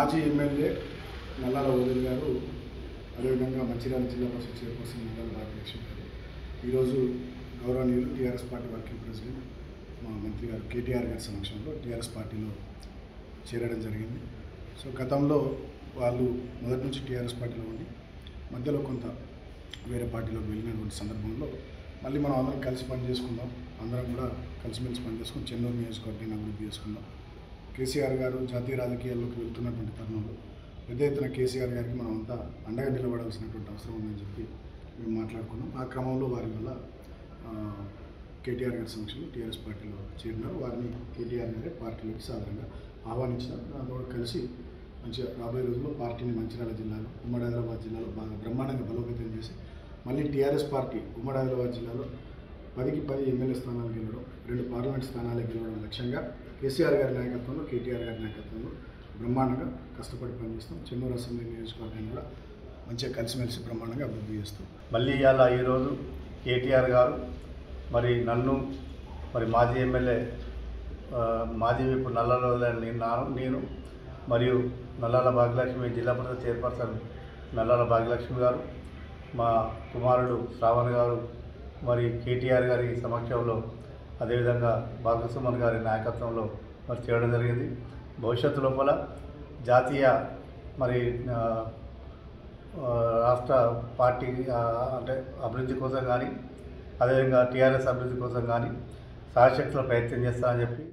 మాజీ ఎమ్మెల్యే నల్లాల ఓదరి గారు అదేవిధంగా మంచిర్యాల జిల్లా పరిషత్ చైర్పర్సన్ నల్లాల భాగ్యలక్ష్మి గారు. ఈరోజు గౌరవనీయులు టీఆర్ఎస్ పార్టీ వర్కింగ్ ప్రెసిడెంట్ మా మంత్రి గారు కేటీఆర్ గారి సమక్షంలో టీఆర్ఎస్ పార్టీలో చేరడం జరిగింది. సో గతంలో వాళ్ళు మొదటి నుంచి టీఆర్ఎస్ పార్టీలో ఉండి మధ్యలో కొంత వేరే పార్టీలోకి వెళ్ళినటువంటి సందర్భంలో మళ్ళీ మనం అందరం కలిసి పని చేసుకుందాం అందరం కూడా కలిసిమెలిసి పని చేసుకుని చెన్నూరు నియోజకవర్గాన్ని అభివృద్ధి చేసుకుందాం. కేసీఆర్ గారు జాతీయ రాజకీయాల్లోకి వెళ్తున్నటువంటి తరుణంలో పెద్ద ఎత్తున కేసీఆర్ గారికి మనం అంతా అండగా నిలబడాల్సినటువంటి అవసరం ఉందని చెప్పి మేము మాట్లాడుకున్నాం. ఆ క్రమంలో వారి వల్ల కేటీఆర్ గారి సమక్షంలో టీఆర్ఎస్ పార్టీలో చేరినారు. వారిని కేటీఆర్ గారే పార్టీలోకి సాధారణంగా ఆహ్వానించినారు. దాంతో కలిసి మంచిగా రాబోయే రోజుల్లో పార్టీని మంచిర్యాల జిల్లాలో ఉమ్మడి హైదరాబాద్ జిల్లాలో బాగా బ్రహ్మాండంగా బలోపేతం చేసి మళ్ళీ టీఆర్ఎస్ పార్టీ ఉమ్మడి హైదరాబాద్ జిల్లాలో పదికి పది ఎమ్మెల్యే స్థానాలు గెలవడం రెండు పార్లమెంట్ స్థానాలు గెలవడం లక్ష్యంగా కేసీఆర్ గారి నాయకత్వంలో కేటీఆర్ గారి నాయకత్వంలో బ్రహ్మాండంగా కష్టపడి పనిచేస్తాం. చెన్నూరు అసెంబ్లీ నియోజకవర్గాన్ని కూడా మంచిగా కలిసిమెలిసి బ్రహ్మాండంగా అభివృద్ధి చేస్తాం. మళ్ళీ ఇవాళ ఈరోజు కేటీఆర్ గారు మరి నన్ను మరి మాజీ ఎమ్మెల్యే మాజీ ఇప్పుడు నల్లాల నేను నాను నేను మరియు నల్లాల భాగ్యలక్ష్మి జిల్లా పరిషత్ చైర్పర్సన్ నల్లాల భాగ్యలక్ష్మి గారు మా కుమారుడు శ్రావణ్ గారు మరి కేటీఆర్ గారి సమక్షంలో అదేవిధంగా భాగసుమన్ గారి నాయకత్వంలో మరి చేయడం జరిగింది. భవిష్యత్తు లోపల జాతీయ మరి రాష్ట్ర పార్టీ అంటే అభివృద్ధి కోసం కానీ అదేవిధంగా టీఆర్ఎస్ అభివృద్ధి కోసం కానీ సహశక్తులు ప్రయత్నం చేస్తా అని చెప్పి